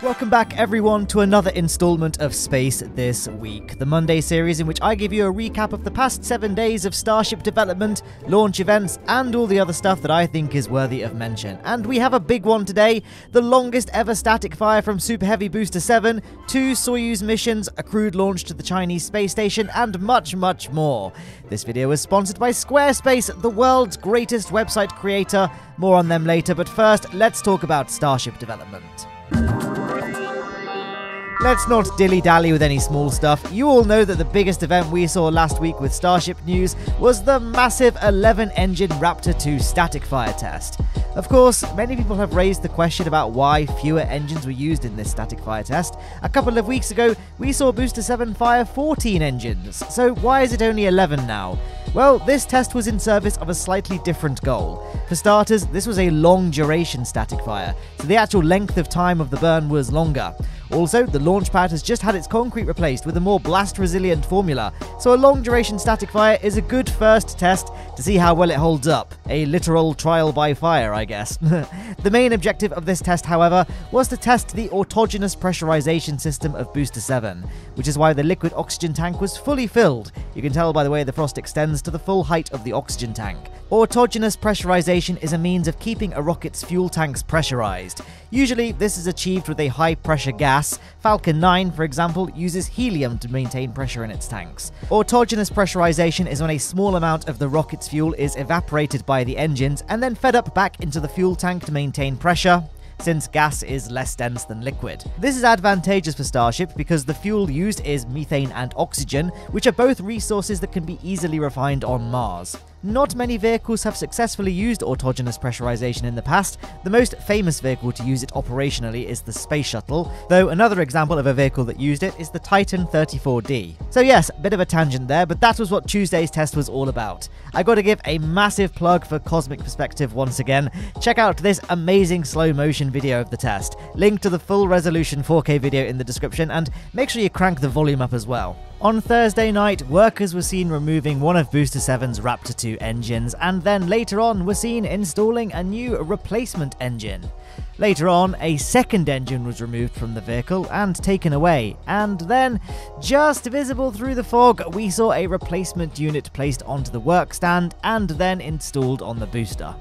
Welcome back, everyone, to another installment of Space This Week, the Monday series in which I give you a recap of the past seven days of Starship development, launch events, and all the other stuff that I think is worthy of mention. And we have a big one today the longest ever static fire from Super Heavy Booster 7, two Soyuz missions, a crewed launch to the Chinese space station, and much, much more. This video is sponsored by Squarespace, the world's greatest website creator. More on them later, but first, let's talk about Starship development. Let's not dilly dally with any small stuff. You all know that the biggest event we saw last week with Starship news was the massive 11 engine Raptor 2 static fire test. Of course, many people have raised the question about why fewer engines were used in this static fire test. A couple of weeks ago, we saw Booster 7 fire 14 engines, so why is it only 11 now? Well, this test was in service of a slightly different goal. For starters, this was a long duration static fire, so the actual length of time of the burn was longer. Also, the launch pad has just had its concrete replaced with a more blast resilient formula, so a long duration static fire is a good first test to see how well it holds up. A literal trial by fire, I guess. the main objective of this test, however, was to test the autogenous pressurization system of Booster 7, which is why the liquid oxygen tank was fully filled. You can tell by the way the frost extends to the full height of the oxygen tank. Autogenous pressurization is a means of keeping a rocket's fuel tanks pressurized. Usually, this is achieved with a high pressure gas. Falcon 9, for example, uses helium to maintain pressure in its tanks. Autogenous pressurization is when a small amount of the rocket's fuel is evaporated by the engines and then fed up back into the fuel tank to maintain pressure since gas is less dense than liquid. This is advantageous for Starship because the fuel used is methane and oxygen, which are both resources that can be easily refined on Mars. Not many vehicles have successfully used autogenous pressurization in the past. The most famous vehicle to use it operationally is the Space Shuttle, though another example of a vehicle that used it is the Titan 34D. So, yes, bit of a tangent there, but that was what Tuesday's test was all about. I gotta give a massive plug for Cosmic Perspective once again. Check out this amazing slow motion video of the test. Link to the full resolution 4K video in the description, and make sure you crank the volume up as well. On Thursday night, workers were seen removing one of Booster 7's Raptor 2 engines, and then later on were seen installing a new replacement engine. Later on, a second engine was removed from the vehicle and taken away, and then, just visible through the fog, we saw a replacement unit placed onto the work stand and then installed on the booster.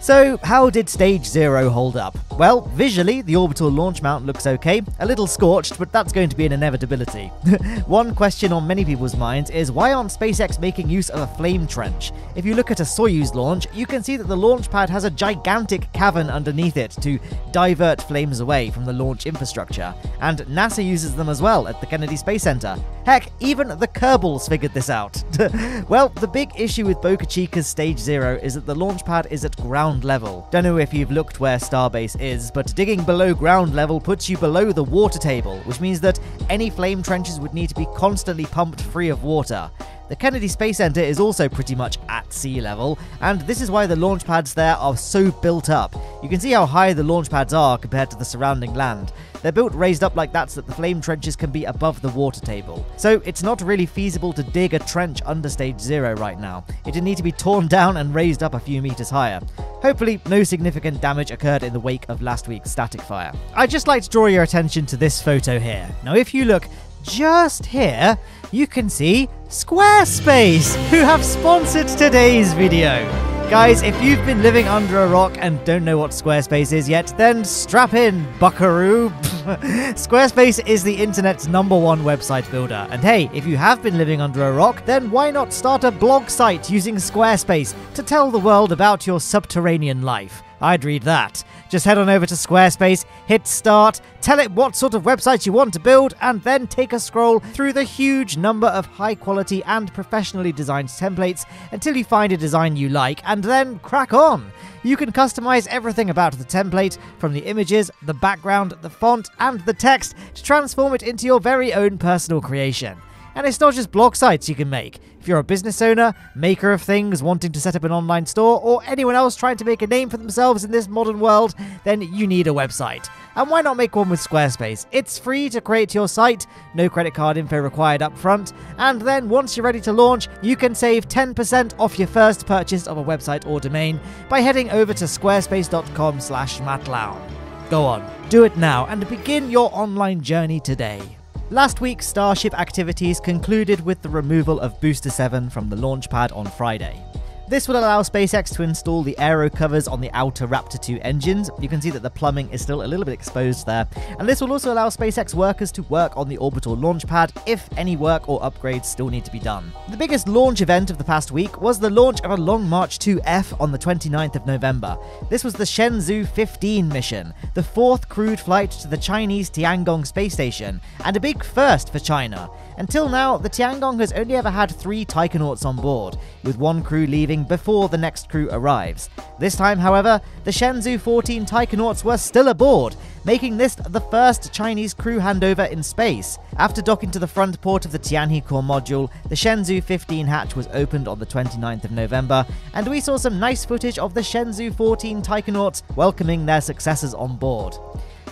So, how did Stage 0 hold up? Well, visually, the orbital launch mount looks okay, a little scorched, but that's going to be an inevitability. One question on many people's minds is why aren't SpaceX making use of a flame trench? If you look at a Soyuz launch, you can see that the launch pad has a gigantic cavern underneath it to divert flames away from the launch infrastructure, and NASA uses them as well at the Kennedy Space Center. Heck, even the Kerbals figured this out. well, the big issue with Boca Chica's Stage 0 is that the launch pad is at ground ground level. Don't know if you've looked where Starbase is, but digging below ground level puts you below the water table, which means that any flame trenches would need to be constantly pumped free of water. The Kennedy Space Center is also pretty much at sea level, and this is why the launch pads there are so built up. You can see how high the launch pads are compared to the surrounding land. They're built raised up like that so that the flame trenches can be above the water table. So it's not really feasible to dig a trench under stage zero right now. It would need to be torn down and raised up a few meters higher. Hopefully, no significant damage occurred in the wake of last week's static fire. I'd just like to draw your attention to this photo here. Now, if you look just here, you can see Squarespace, who have sponsored today's video. Guys, if you've been living under a rock and don't know what Squarespace is yet, then strap in, buckaroo. Squarespace is the internet's number one website builder. And hey, if you have been living under a rock, then why not start a blog site using Squarespace to tell the world about your subterranean life? I'd read that. Just head on over to Squarespace, hit start, tell it what sort of website you want to build, and then take a scroll through the huge number of high quality and professionally designed templates until you find a design you like, and then crack on. You can customize everything about the template, from the images, the background, the font, and the text, to transform it into your very own personal creation. And it's not just blog sites you can make. If you're a business owner, maker of things, wanting to set up an online store, or anyone else trying to make a name for themselves in this modern world, then you need a website. And why not make one with Squarespace? It's free to create your site, no credit card info required up front, and then once you're ready to launch, you can save 10% off your first purchase of a website or domain by heading over to squarespace.com slash. Go on, do it now and begin your online journey today. Last week, Starship activities concluded with the removal of Booster 7 from the launch pad on Friday. This will allow SpaceX to install the aero covers on the outer Raptor 2 engines. You can see that the plumbing is still a little bit exposed there. And this will also allow SpaceX workers to work on the orbital launch pad if any work or upgrades still need to be done. The biggest launch event of the past week was the launch of a Long March 2F on the 29th of November. This was the Shenzhou 15 mission, the fourth crewed flight to the Chinese Tiangong space station, and a big first for China. Until now, the Tiangong has only ever had three taikonauts on board, with one crew leaving before the next crew arrives. This time, however, the Shenzhou 14 taikonauts were still aboard, making this the first Chinese crew handover in space. After docking to the front port of the Tianhe core module, the Shenzhou 15 hatch was opened on the 29th of November, and we saw some nice footage of the Shenzhou 14 taikonauts welcoming their successors on board.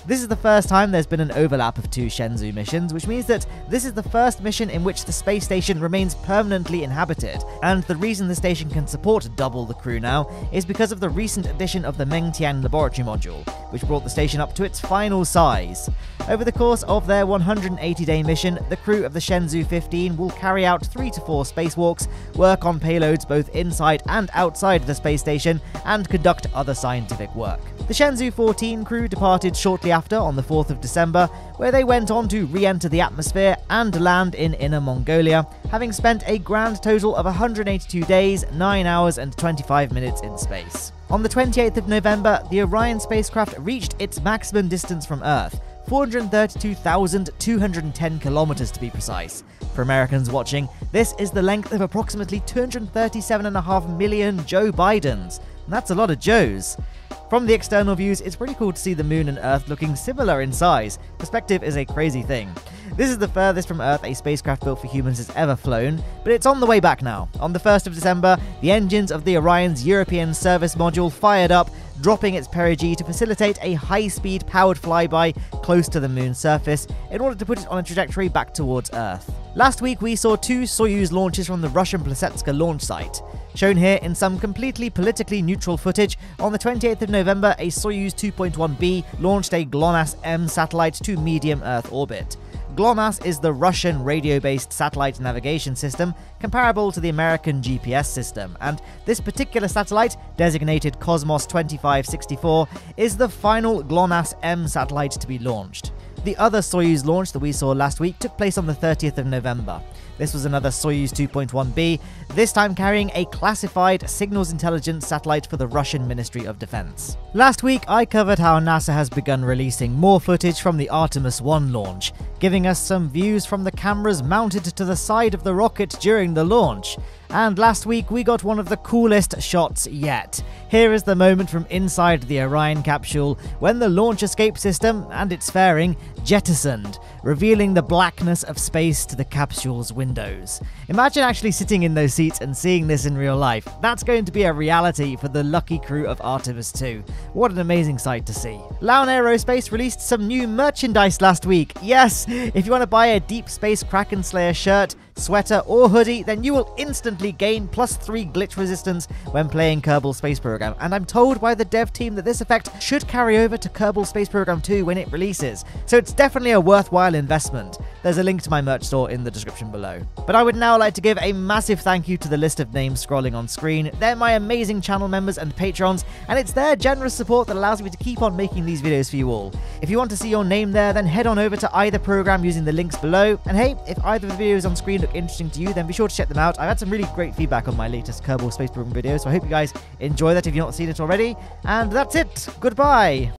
This is the first time there's been an overlap of two Shenzhou missions, which means that this is the first mission in which the space station remains permanently inhabited, and the reason the station can support double the crew now is because of the recent addition of the Mengtian laboratory module, which brought the station up to its final size. Over the course of their 180 day mission, the crew of the Shenzhou 15 will carry out 3 to 4 spacewalks, work on payloads both inside and outside the space station, and conduct other scientific work. The Shenzhou 14 crew departed shortly after on the 4th of December, where they went on to re enter the atmosphere and land in Inner Mongolia, having spent a grand total of 182 days, 9 hours, and 25 minutes in space. On the 28th of November, the Orion spacecraft reached its maximum distance from Earth, 432,210 kilometers to be precise. For Americans watching, this is the length of approximately 237.5 million Joe Bidens. And that's a lot of Joes. From the external views, it's pretty cool to see the moon and Earth looking similar in size. Perspective is a crazy thing. This is the furthest from Earth a spacecraft built for humans has ever flown, but it's on the way back now. On the 1st of December, the engines of the Orion's European service module fired up, dropping its perigee to facilitate a high-speed powered flyby close to the moon's surface in order to put it on a trajectory back towards Earth. Last week we saw two Soyuz launches from the Russian Plesetsk launch site. Shown here in some completely politically neutral footage, on the 28th of November, a Soyuz 2.1B launched a GLONASS-M satellite to medium Earth orbit. GLONASS is the Russian radio-based satellite navigation system comparable to the American GPS system, and this particular satellite, designated Cosmos 2564, is the final GLONASS-M satellite to be launched. The other Soyuz launch that we saw last week took place on the 30th of November. This was another Soyuz 2.1B, this time carrying a classified signals intelligence satellite for the Russian Ministry of Defense. Last week, I covered how NASA has begun releasing more footage from the Artemis 1 launch, giving us some views from the cameras mounted to the side of the rocket during the launch. And last week we got one of the coolest shots yet. Here is the moment from inside the Orion capsule when the launch escape system and its fairing jettisoned, revealing the blackness of space to the capsule's windows. Imagine actually sitting in those seats and seeing this in real life. That's going to be a reality for the lucky crew of Artemis 2. What an amazing sight to see. Lowne Aerospace released some new merchandise last week. Yes, if you want to buy a Deep Space Kraken Slayer shirt, sweater, or hoodie, then you will instantly gain plus 3 glitch resistance when playing Kerbal Space Program. And I'm told by the dev team that this effect should carry over to Kerbal Space Program 2 when it releases, so it's definitely a worthwhile investment. There's a link to my merch store in the description below. But I would now like to give a massive thank you to the list of names scrolling on screen. They're my amazing channel members and patrons, and it's their generous support that allows me to keep on making these videos for you all. If you want to see your name there, then head on over to either program using the links below. And hey, if either of the videos on screen look interesting to you, then be sure to check them out. I've had some really great feedback on my latest Kerbal Space Program video, so I hope you guys enjoy that if you've not seen it already. And that's it. Goodbye.